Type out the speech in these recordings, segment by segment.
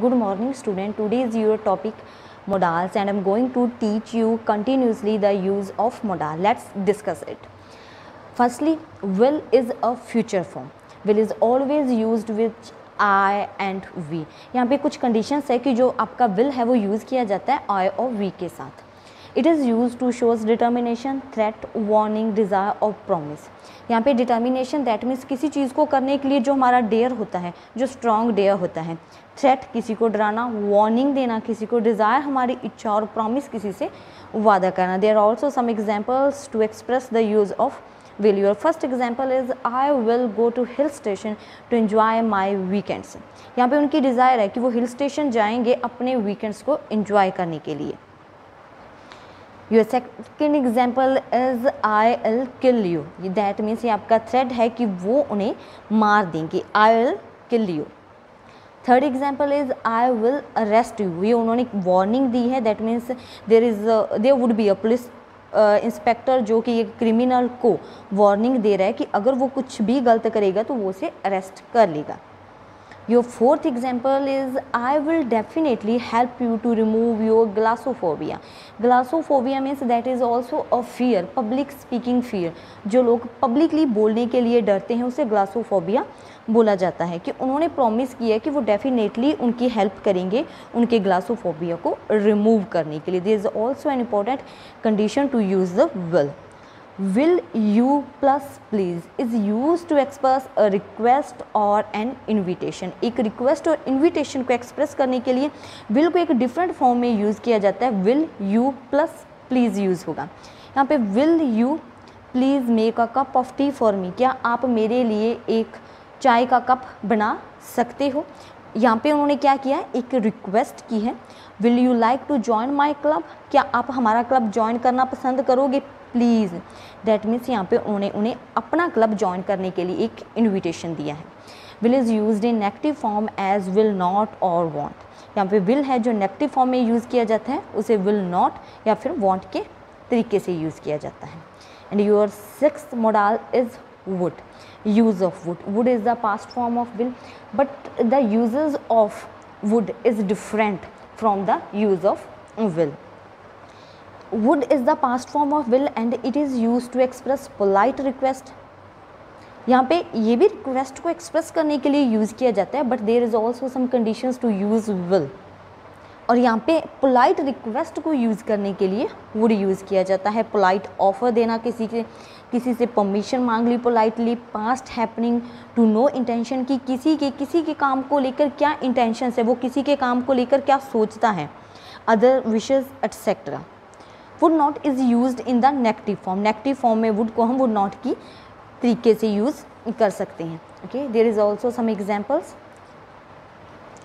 Good morning student today is your topic modals and am going to teach you continuously the use of modal let's discuss it firstly will is a future form will is always use which I and we यहाँ पे कुछ conditions है कि जो आपका will है वो use किया जाता है आई और वी के साथ। It is use to shows determination threat warning desire और प्रॉमिस यहाँ पे डिटर्मिनेशन दैट मीन्स किसी चीज़ को करने के लिए जो हमारा डेयर होता है, जो स्ट्रॉन्ग डेयर होता है। थ्रेट किसी को डराना वार्निंग देना, किसी को डिज़ायर हमारी इच्छा और प्रॉमिस किसी से वादा करना। There are also some examples to express the use of will your first example is, I will go to hill station to enjoy my weekends. यहाँ पे उनकी डिज़ायर है कि वो हिल स्टेशन जाएँगे अपने वीकेंड्स को enjoy करने के लिए। Your second example is I'll kill you that means ये आपका थ्रेड है कि वो उन्हें मार देंगे. I'll kill you third example is I will arrest you ये उन्होंने वार्निंग दी है. That means there is there would be a police inspector जो कि एक क्रिमिनल को वार्निंग दे रहा है कि अगर वो कुछ भी गलत करेगा तो वो उसे अरेस्ट कर लेगा. Your fourth example is I will definitely help you to remove your glossophobia. Glossophobia means that is also a fear, public speaking fear. जो लोग publicly बोलने के लिए डरते हैं उसे ग्लासोफोबिया बोला जाता है कि उन्होंने प्रॉमिस किया है कि वो डेफिनेटली उनकी हेल्प करेंगे उनके ग्लासोफोबिया को रिमूव करने के लिए this is also an important condition to use the will will you plus please is used to express a request or an invitation एक request और invitation को express करने के लिए will को एक different form में use किया जाता है will you plus please use होगा यहाँ पे will you please make a cup of tea for me क्या आप मेरे लिए एक चाय का कप बना सकते हो यहाँ पे उन्होंने क्या किया है एक रिक्वेस्ट की है will you like to join my club क्या आप हमारा क्लब ज्वाइन करना पसंद करोगे प्लीज़। डैट मीन्स यहाँ पे उन्होंने उन्हें अपना क्लब ज्वाइन करने के लिए एक इन्विटेशन दिया है। Will is use in negative form as will not और वॉन्ट यहाँ पे विल है जो नेगेटिव फॉर्म में यूज़ किया जाता है, उसे विल नॉट या फिर वॉन्ट के तरीके से यूज़ किया जाता है। And your six modal is would use of wood wood is the past form of will, but the uses of wood is different from the use of will would is the past form of will and it is used to express polite request. यहाँ पे ये भी request को express करने के लिए use किया जाता है but there is also some conditions to use will और यहाँ पे पोलाइट रिक्वेस्ट को यूज़ करने के लिए वुड यूज़ किया जाता है। पोलाइट ऑफ़र देना किसी के, किसी से परमिशन मांग ली politely past happening to know intention कि किसी के किसी के काम को लेकर क्या इंटेंशन है, वो किसी के काम को लेकर क्या सोचता है other wishes etcetera would not is use in the negative form negative form में वुड को हम वुड नॉट की तरीके से यूज़ कर सकते हैं। Okay there is also some examples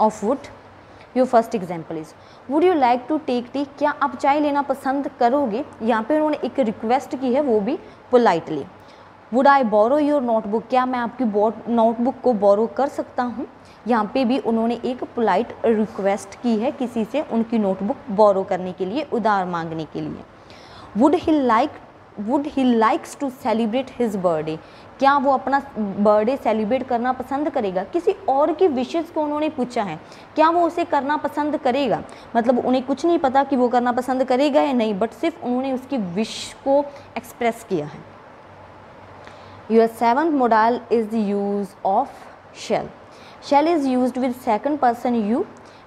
of would your first example is would you like to take tea क्या आप चाय लेना पसंद करोगे? यहाँ पे उन्होंने एक रिक्वेस्ट की है, वो भी politely would I borrow your notebook क्या मैं आपकी नोटबुक को बोरो कर सकता हूँ? यहाँ पे भी उन्होंने एक पोलाइट रिक्वेस्ट की है किसी से उनकी नोटबुक बोरो करने के लिए, उधार मांगने के लिए। Would he like would he likes to celebrate his birthday क्या वो अपना बर्थडे सेलिब्रेट करना पसंद करेगा? किसी और की विशेज़ को उन्होंने पूछा है। क्या वो उसे करना पसंद करेगा? मतलब उन्हें कुछ नहीं पता कि वो करना पसंद करेगा या नहीं बट सिर्फ़ उन्होंने उसकी विश को एक्सप्रेस किया है। Your seventh modal is the use of shall shall is used with second person you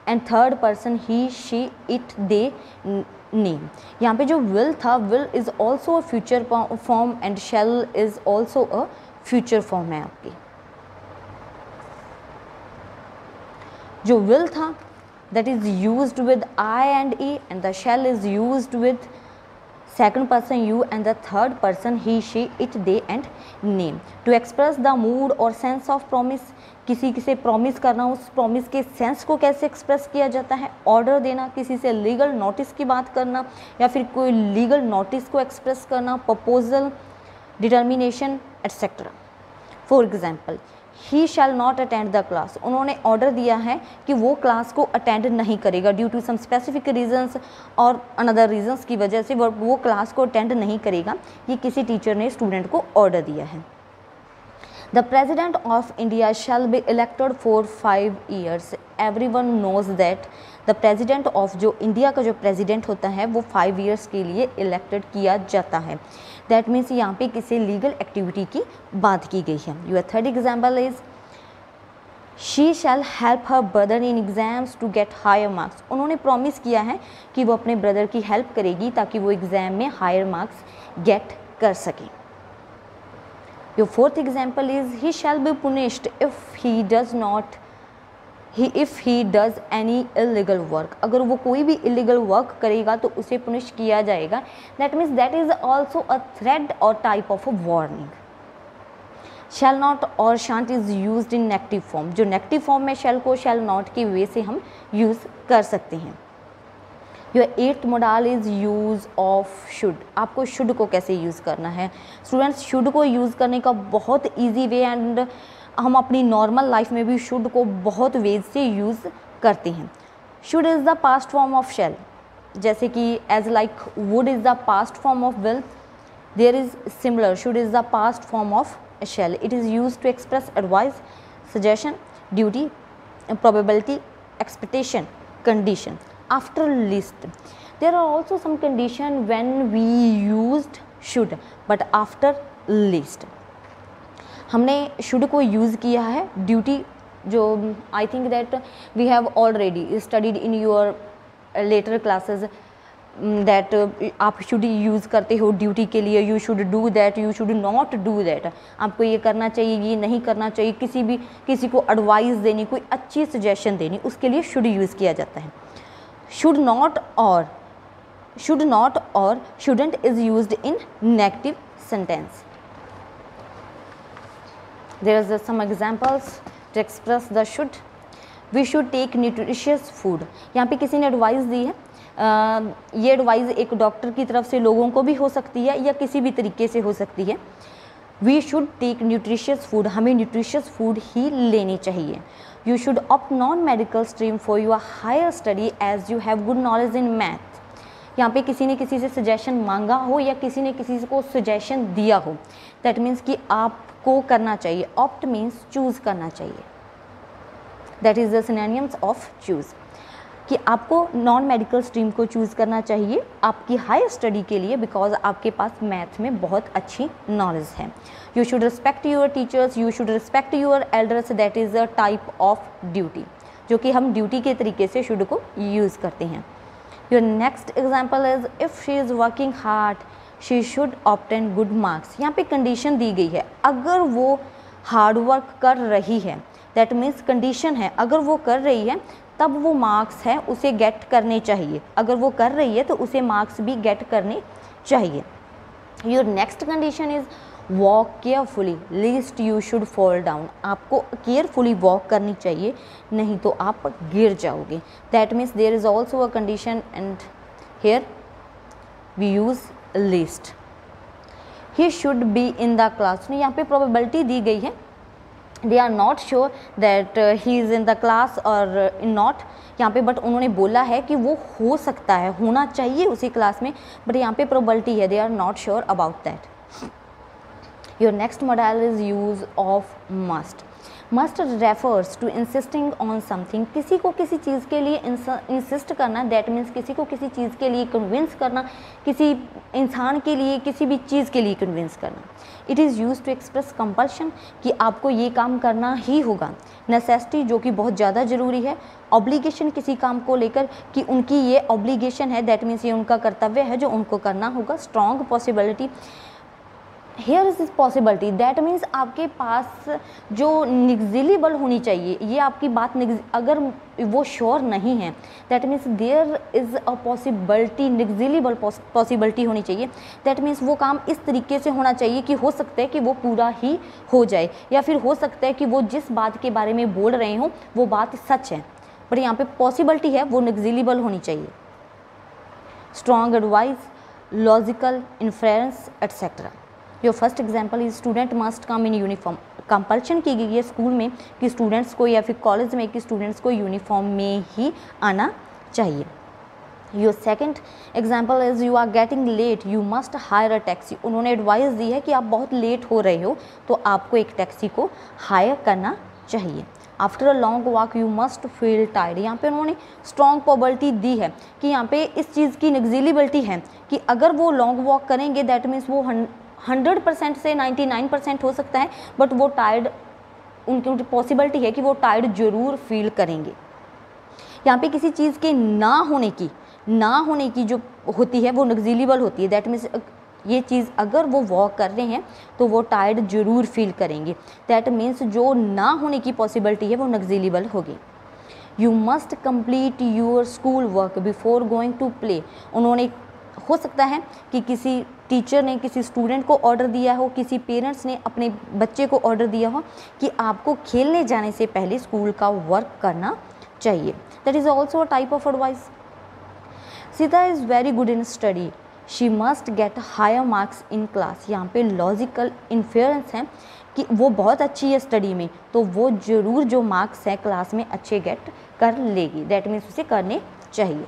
and third person he she it they name यहाँ पे जो विल था will is also a future form and shall is also a future form है आपकी। जो will था that is use with I and we and the shall is use with second person you and the third person he, she, it, they and name. To express the mood or sense of promise, किसी से promise करना, उस promise के sense को कैसे express किया जाता है? ऑर्डर देना, किसी से लीगल नोटिस की बात करना, या फिर कोई लीगल नोटिस को एक्सप्रेस करना proposal determination etcetera for example he shall not attend the class उन्होंने ऑर्डर दिया है कि वो क्लास को अटेंड नहीं करेगा due to some specific reasons और अनदर रीजंस की वजह से वो क्लास को अटेंड नहीं करेगा। ये किसी टीचर ने स्टूडेंट को ऑर्डर दिया है। The president of India shall be elected for five years every one knows that the president of जो इंडिया का जो प्रेजिडेंट होता है, वो फाइव ईयर्स के लिए इलेक्टेड किया जाता है। दैट मीन्स यहाँ पे किसी लीगल एक्टिविटी की बात की गई है। Your third example is she shall help her brother in exams to get higher marks उन्होंने प्रॉमिस किया है कि वो अपने ब्रदर की हेल्प करेगी ताकि वो एग्ज़ाम में हायर मार्क्स गेट कर सकें। Your fourth example is he shall be punished if he does not he if he does any illegal work अगर वो कोई भी इलीगल वर्क करेगा तो उसे पुनिश किया जाएगा। That means that is also a threat और type of a warning shall not और shan't is use in negative form जो नेगेटिव फॉर्म में शेल को शेल नॉट की वे से हम यूज़ कर सकते हैं। Your eight modal is use of should आपको शुड को कैसे यूज़ करना है? स्टूडेंट्स शुड को यूज़ करने का बहुत ईजी वे एंड हम अपनी नॉर्मल लाइफ में भी शुड को बहुत वेज से यूज़ करते हैं। Should is the past form of shall जैसे कि as like would is the past form of will there is similar should is the past form of shall it is use to express advice suggestion duty probability expectation condition. After list. There are also some condition when we used should, but after list. हमने should को use किया है duty जो I think that we have already studied in your later classes that आप should use करते हो duty के लिए you should do that you should not do that आपको ये करना चाहिए, ये नहीं करना चाहिए, किसी भी, किसी को एडवाइस देनी, कोई अच्छी सजेशन देनी, उसके लिए शुड यूज़ किया जाता है। शुड नॉट और शुड नॉट और shouldn't is use in negative sentence there is some examples to express the should. We should take nutritious food यहाँ पे किसी ने एडवाइस दी है आ, ये एडवाइस एक डॉक्टर की तरफ़ से लोगों को भी हो सकती है या किसी भी तरीके से हो सकती है। We should take nutritious food हमें न्यूट्रिशियस फ़ूड ही लेनी चाहिए। You should opt non medical stream for your higher study as you have good knowledge in math यहाँ पे किसी ने किसी से सजेशन मांगा हो या किसी ने किसी को सजेशन दिया हो दैट मीन्स कि आपको करना चाहिए। ऑप्ट मीन्स चूज़ करना चाहिए। That is the of choose कि आपको नॉन मेडिकल स्ट्रीम को चूज़ करना चाहिए आपकी हायर स्टडी के लिए बिकॉज़ आपके पास मैथ में बहुत अच्छी नॉलेज है। You should respect your teachers you should respect your elders that is a type of duty जो कि हम ड्यूटी के तरीके से शुड को यूज़ करते हैं। Your next example is if she is working hard she should obtain good marks यहाँ पे कंडीशन दी गई है। अगर वो हार्ड वर्क कर रही है दैट मीन्स कंडीशन है। अगर वो कर रही है तब वो मार्क्स है, उसे गेट करने चाहिए। अगर वो कर रही है तो उसे मार्क्स भी गेट करने चाहिए। Your next condition is walk carefully lest you should fall down आपको केयरफुली वॉक करनी चाहिए, नहीं तो आप गिर जाओगे। That means there is also a condition and here we use lest he should be in the class यहाँ पे प्रोबेबिलिटी दी गई है। They are not sure that he is in the class और नॉट यहाँ पे बट उन्होंने बोला है कि वो हो सकता है, होना चाहिए उसी क्लास में बट यहाँ पे प्रोबलिटी है they are not sure about that your next modal is use of must must refers to insisting on something किसी को किसी चीज़ के लिए इंसिस्ट करना दैट मीन्स किसी को किसी चीज़ के लिए कन्विंस करना, किसी इंसान के लिए, किसी भी चीज़ के लिए कन्विंस करना। It is use to express compulsion कि आपको ये काम करना ही होगा। नेसेसिटी जो कि बहुत ज़्यादा ज़रूरी है। ऑब्लिगेशन किसी काम को लेकर कि उनकी ये ऑब्लिगेशन है दैट मीन्स ये उनका कर्तव्य है जो उनको करना होगा। Strong possibility here is is possibility that means आपके पास जो निगजिलेबल होनी चाहिए, ये आपकी बात अगर वो श्योर नहीं है that means there is a possibility negligible possibility होनी चाहिए। दैट मीन्स वो काम इस तरीके से होना चाहिए कि हो सकता है कि वो पूरा ही हो जाए, या फिर हो सकता है कि वो जिस बात के बारे में बोल रहे हों, वो बात सच है। बट यहाँ पे पॉसिबिलिटी है, वो निगजिलेबल होनी चाहिए। Strong advice logical inference etcetera your first example is student must come in uniform compulsion की गई है स्कूल में कि स्टूडेंट्स को या फिर कॉलेज में कि स्टूडेंट्स को यूनिफॉर्म में ही आना चाहिए। Your second example is you are getting late you must hire a taxi उन्होंने एडवाइस दी है कि आप बहुत लेट हो रहे हो तो आपको एक टैक्सी को हायर करना चाहिए। After a long walk you must feel tired यहाँ पे उन्होंने स्ट्रॉन्ग पॉबलिटी दी है कि यहाँ पे इस चीज़ की नेग्जिलिबिलिटी है कि अगर वो लॉन्ग वॉक करेंगे दैट मीन्स वो हंड्रेड परसेंट से नाइन्टी नाइन परसेंट हो सकता है बट वो टायर्ड उनकी पॉसिबिलिटी है कि वो टायर्ड ज़रूर फील करेंगे। यहाँ पे किसी चीज़ के ना होने की, ना होने की जो होती है, वो नग्जिलेबल होती है। दैट मीन्स ये चीज़ अगर वो वॉक कर रहे हैं तो वो टायर्ड ज़रूर फील करेंगे। दैट मीन्स जो ना होने की पॉसिबिलिटी है, वो नग्जिलेबल होगी। You must complete your school work before going to play उन्होंने हो सकता है कि किसी टीचर ने, किसी स्टूडेंट को ऑर्डर दिया हो, किसी पेरेंट्स ने अपने बच्चे को ऑर्डर दिया हो कि आपको खेलने जाने से पहले स्कूल का वर्क करना चाहिए। That is also a type of advice Sita is very good in study she must get higher marks in class यहाँ पे लॉजिकल इन्फ्लुएंस है कि वो बहुत अच्छी है स्टडी में तो वो ज़रूर जो मार्क्स है क्लास में अच्छे गेट कर लेगी। दैट मीन्स उसे करने चाहिए।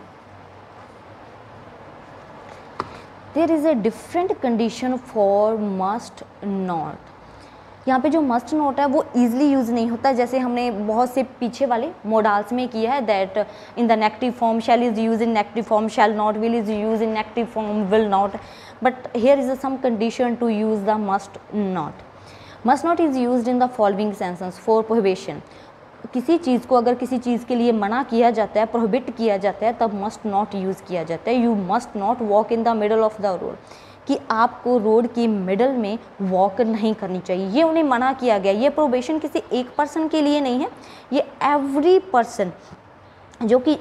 There is a different condition for must not यहाँ पे जो मस्ट नोट है, वो ईजिली यूज़ नहीं होता। जैसे हमने बहुत से पीछे वाले मोडाल्स में किया है that in the negative form shall is use in negative form shall not will is use in negative form will not but here is a some condition to use the must not must not is use in the following sentences for prohibition किसी चीज़ को अगर किसी चीज़ के लिए मना किया जाता है प्रोहिबिट किया जाता है, तब मस्ट नॉट यूज़ किया जाता है। You must not walk in the middle of the road कि आपको रोड के मिडल में वॉक नहीं करनी चाहिए। ये उन्हें मना किया गया। ये प्रोबेशन किसी एक पर्सन के लिए नहीं है। ये एवरी पर्सन जो कि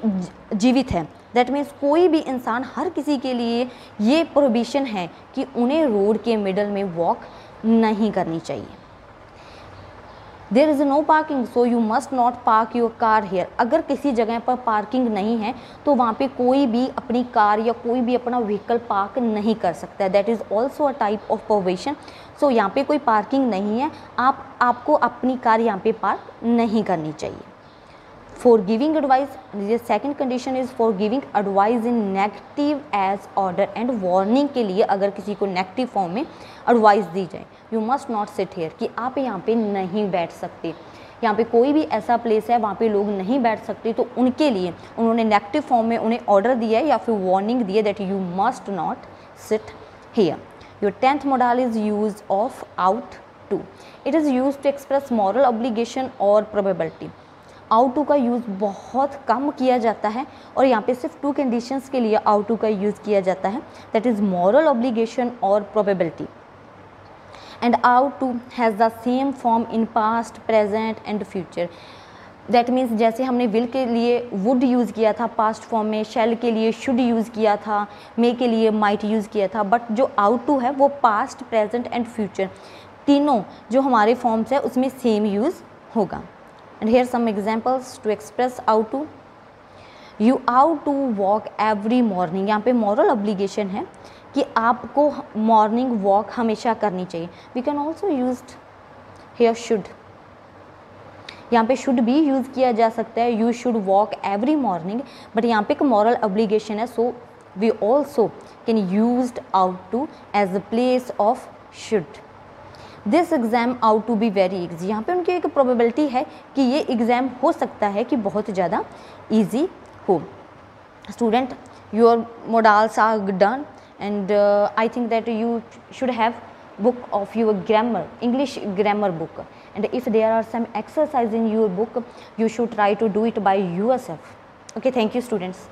जीवित है। दैट मीन्स कोई भी इंसान हर किसी के लिए ये प्रोहिबिशन है कि उन्हें रोड के मिडल में वॉक नहीं करनी चाहिए। There is no parking so you must not park your car here अगर किसी जगह पर पार्किंग नहीं है तो वहाँ पे कोई भी अपनी कार या कोई भी अपना व्हीकल पार्क नहीं कर सकता है। That is also a type of prohibition so यहाँ पे कोई पार्किंग नहीं है। आप, आपको अपनी कार यहाँ पे पार्क नहीं करनी चाहिए। For giving advice second condition is for giving advice in negative as order and warning के लिए अगर किसी को नेगेटिव फॉर्म में एडवाइस दी जाए. You must not sit here कि आप यहाँ पे नहीं बैठ सकते. यहाँ पे कोई भी ऐसा प्लेस है वहाँ पे लोग नहीं बैठ सकते तो उनके लिए उन्होंने नेगेटिव फॉर्म में उन्हें ऑर्डर दिया है या फिर वार्निंग दी है that you must not sit here your tenth modal is use of ought to it is use to express moral obligation और प्रोबेबिलिटी आउट टू का यूज़ बहुत कम किया जाता है और यहाँ पे सिर्फ़ टू कंडीशंस के लिए आउट टू का यूज़ किया जाता है। दैट इज़ मॉरल ऑब्लिगेशन और probability and ought to has the same form in past present and future that means जैसे हमने विल के लिए वुड यूज़ किया था पास्ट फॉर्म में शेल के लिए शुड यूज़ किया था मे के लिए माइट यूज़ किया था बट जो आउट टू है वो पास्ट प्रेजेंट एंड फ्यूचर तीनों जो हमारे फॉर्म्स है उसमें सेम यूज़ होगा। And here some examples to express how to. You out to walk every morning. यहाँ पे moral obligation है कि आपको मॉर्निंग वॉक हमेशा करनी चाहिए. We can also use here should यहाँ पे शुड भी यूज़ किया जा सकता है. You should walk every morning but यहाँ पे एक मॉरल ऑब्लिगेशन है. So we also can use ought to as a place of should this exam ought to be very easy यहाँ पे उनकी एक प्रोबेबिलिटी है कि ये एग्ज़ाम हो सकता है कि बहुत ज़्यादा इजी हो। Student your modals are done and I think that you should have book of your grammar English grammar book and if there are some exercise in your book you should try to do it by your self okay thank you students